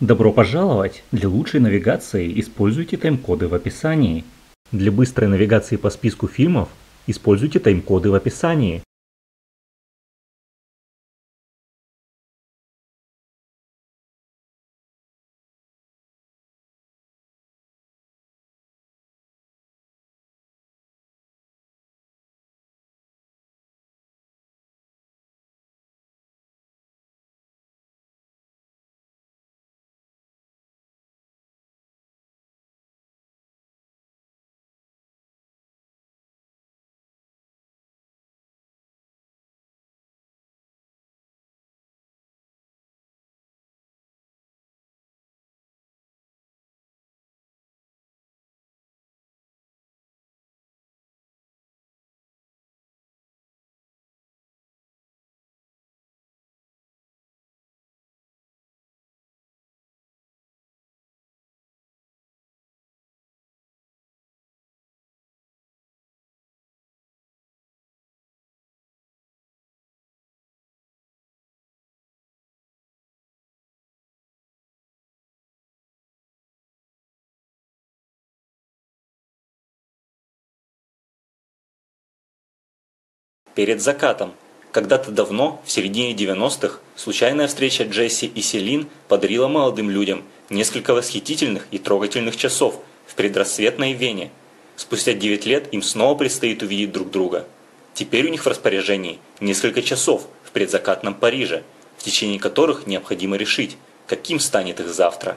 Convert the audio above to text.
Добро пожаловать! Для лучшей навигации используйте тайм-коды в описании. Для быстрой навигации по списку фильмов используйте тайм-коды в описании. Перед закатом. Когда-то давно, в середине 90-х, случайная встреча Джесси и Селин подарила молодым людям несколько восхитительных и трогательных часов в предрассветной Вене. Спустя 9 лет им снова предстоит увидеть друг друга. Теперь у них в распоряжении несколько часов в предзакатном Париже, в течение которых необходимо решить, каким станет их завтра.